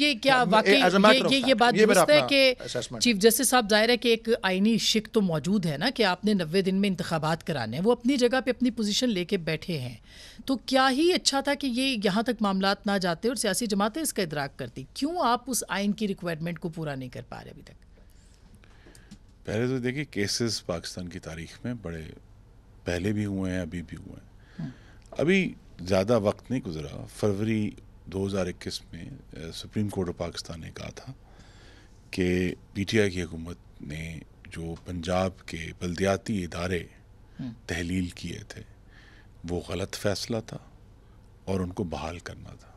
ये क्या वाकई ये ये ये बात दुरुस्त है कि चीफ जस्टिस साहब ज़ाहिर है कि एक आईनी शिक तो मौजूद है ना कि आपने नब्बे दिन में इंतबात कराने हैं। वो अपनी जगह पे अपनी पोजीशन लेके बैठे हैं। तो क्या ही अच्छा था कि ये यहाँ तक मामला ना जाते और सियासी जमातें इसका इदराक करती। क्यों आप उस आइन की रिक्वायरमेंट को पूरा नहीं कर पा रहे अभी तक? पहले तो देखिए केसेस पाकिस्तान की तारीख में बड़े पहले भी हुए हैं अभी भी हुए हैं। हम्म। अभी ज़्यादा वक्त नहीं गुजरा। फरवरी 2021 में सुप्रीम कोर्ट ऑफ़ पाकिस्तान ने कहा था कि पीटीआई की हुकूमत ने जो पंजाब के बल्दियाती इदारे हम्म। तहलील किए थे वो गलत फैसला था और उनको बहाल करना था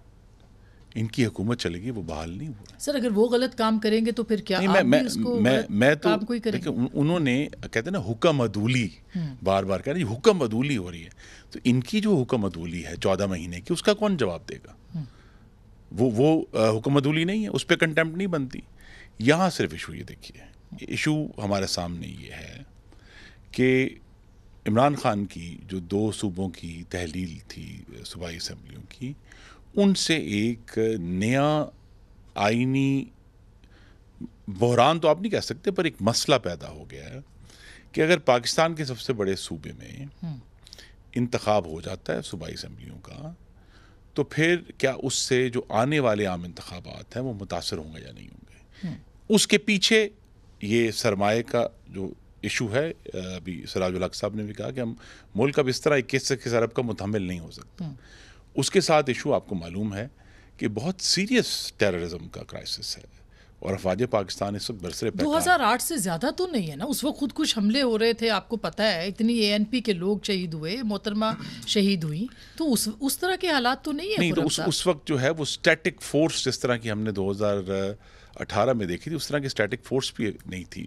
इनकी हुकूमत चलेगी वो बहाल नहीं हुआ सर अगर वो गलत काम करेंगे तो फिर क्या नहीं, मैं मैं मैं मैं तो देखिए उन्होंने कहते हैं ना हुक्म अदूली हम्म। बार बार कह रहे हुक्म अदूली हो रही है तो इनकी जो हुक्म अदूली है चौदह महीने की उसका कौन जवाब देगा हम्म। वो वो हुक्मदूली नहीं है उस पर कंटेम्प्ट नहीं बनती यहाँ सिर्फ़ इशू ये देखिए इशू हमारे सामने ये है कि इमरान खान की जो दो सूबों की तहलील थी सूबाई असम्बलियों की उनसे एक नया आइनी बहरान तो आप नहीं कह सकते पर एक मसला पैदा हो गया है कि अगर पाकिस्तान के सबसे बड़े सूबे में हम्म। इंतखब हो जाता है सूबाई असम्बलियों का तो फिर क्या उससे जो आने वाले आम इंतबात हैं वो मुतासर होंगे या नहीं होंगे हम्म। उसके पीछे ये सरमाए का जो इशू है अभी सराजुल साहब ने भी कहा कि हम मुल्क अब इस तरह इक्कीस इक्कीस अरब का मुतमिल नहीं हो सकता हम्म। उसके साथ इशू आपको मालूम है कि बहुत सीरियस टेररिज्म का क्राइसिस है और अफवाज पाकिस्तान इस वक्त बरसरे दो हज़ार आठ से ज़्यादा तो नहीं है ना? उस वक्त खुद कुछ हमले हो रहे थे आपको पता है। इतनी ए एन पी के लोग शहीद हुए मोहतरमा शहीद हुई। तो उस उस तरह के हालात तो नहीं है नहीं तो उस उस वक्त जो है वो स्टैटिक फोर्स जिस तरह की हमने दो हज़ार अठारह में देखी थी उस तरह की स्टैटिक फोर्स भी नहीं थी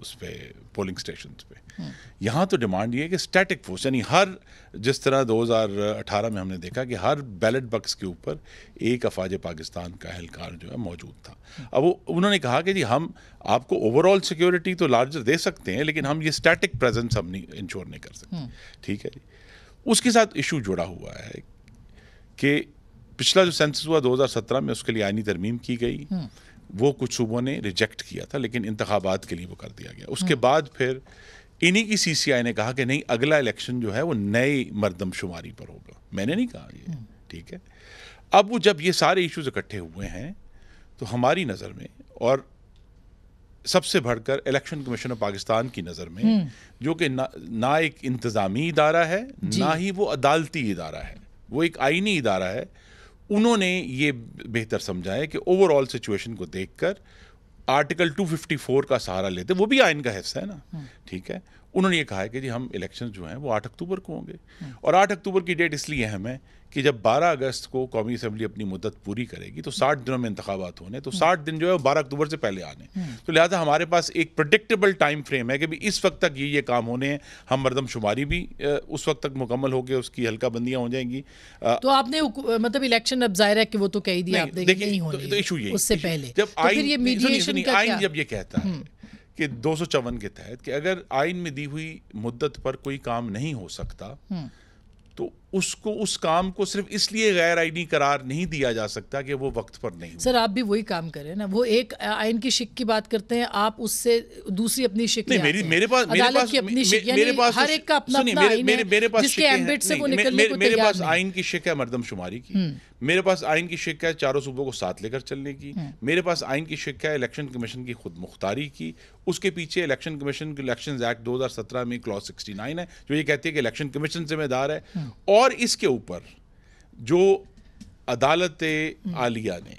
उस पर पोलिंग स्टेशन पे हम्म। यहाँ तो डिमांड ये है कि स्टैटिक फोर्स यानी हर जिस तरह 2018 में हमने देखा कि हर बैलेट बक्स के ऊपर एक अफाज पाकिस्तान का एहलकार जो है मौजूद था हम्म। अब वो उन्होंने कहा कि जी हम आपको ओवरऑल सिक्योरिटी तो लार्जर दे सकते हैं लेकिन हम ये स्टैटिक प्रेजेंस हम नहीं इंश्योर नहीं कर सकते हम्म। ठीक है जी उसके साथ इशू जुड़ा हुआ है कि पिछला जो सेंसस हुआ 2017 में उसके लिए आइनी तरमीम की गई वो कुछ सूबों ने रिजेक्ट किया था लेकिन इंतबात के लिए वो कर दिया गया उसके। बाद फिर इन्हीं की सीसीआई ने कहा कि नहीं अगला इलेक्शन जो है वो नई मरदमशुमारी पर होगा मैंने नहीं कहा ये। ठीक है अब वो जब ये सारे इश्यूज़ इकट्ठे हुए हैं तो हमारी नज़र में और सबसे बढ़कर इलेक्शन कमीशन ऑफ़ पाकिस्तान की नज़र में हम्म। जो कि ना, ना एक इंतज़ामी इदारा है ना ही वो अदालती इदारा है वो एक आइनी इदारा है उन्होंने ये बेहतर समझा है कि ओवरऑल सिचुएशन को देखकर आर्टिकल 254 का सहारा लेते वो भी आयन का हिस्सा है ना। हम्म। ठीक है? उन्होंने ये कहा है कि जी हम इलेक्शन जो हैं वो आठ अक्टूबर को होंगे हम्म। और आठ अक्टूबर की डेट इसलिए अहम है कि जब 12 अगस्त को कौमी असम्बली अपनी मुद्दत पूरी करेगी तो 60 दिनों में इंतबात होने तो 60 दिन जो है वो बारह अक्टूबर से पहले आने हम्म। तो लिहाजा हमारे पास एक प्रडिक्टेबल टाइम फ्रेम है कि भी इस वक्त तक ये ये काम होने हैं हम मरदमशुमारी भी उस वक्त तक मुकम्मल होकर उसकी हल्का बंदियाँ हो जाएँगी तो आपने मतलब इलेक्शन अब ज़ाहिर है कि वो तो कह दिया देखिए तो इशू ये उससे पहले जब तो आइन जब ये कहता है हम्म। कि दो सौ चौवन के तहत कि अगर आइन में दी हुई मुद्दत पर कोई काम नहीं हो सकता हम्म। तो उसको उस काम को सिर्फ़ इसलिए गैर आइनी करार नहीं दिया जा सकता कि वो वक्त पर नहीं सर आप भी वही काम करें ना? वो एक आइन की शिक की बात करते हैं आप उससे दूसरी अपनी शिक नहीं मेरी मेरे पास मेरे पास की अपनी शिक मेरे पास हर एक का अपना अपना मेरे मेरे मेरे पास से वो निकलने को मेरे पास आइन की शिक है मर्दमशुमारी की। हम्म। मेरे पास आइन की शिक है चारों सूबों को साथ लेकर चलने की। हम्म। मेरे पास आइन की शिक है इलेक्शन कमीशन की खुद मुख्तारी की। उसके पीछे इलेक्शन कमीशन इलेक्शन एक्ट 2017 में क्लॉज 69 है जो ये कहती है कि इलेक्शन कमीशन जिम्मेदार है। हम्म। और इसके ऊपर जो अदालत आलिया ने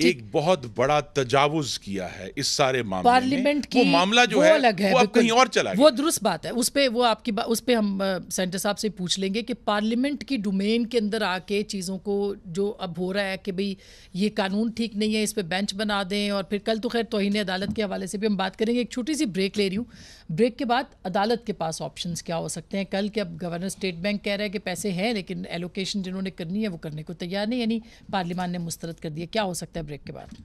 एक बहुत बड़ा तजावुज किया है इस सारे मामले पार्लियामेंट की वो मामला जो वो है, अलग है वो अब कहीं और चला वो दुरुस्त बात है। उस पर वो आपकी उस पर हम सेंटर साहब से पूछ लेंगे कि पार्लियामेंट की डोमेन के अंदर आके चीज़ों को जो अब हो रहा है कि भाई ये कानून ठीक नहीं है इस पर बेंच बना दें और फिर कल तो खैर तोहन अदालत के हवाले से भी हम बात करेंगे। एक छोटी सी ब्रेक ले रही हूँ। ब्रेक के बाद अदालत के पास ऑप्शन क्या हो सकते हैं? कल के अब गवर्नर स्टेट बैंक कह रहा है कि पैसे हैं लेकिन एलोकेशन जिन्होंने करनी है वो करने को तैयार नहीं यानी पार्लियामान ने मुस्तरद कर दिया। क्या हो सकता है ब्रेक के बाद।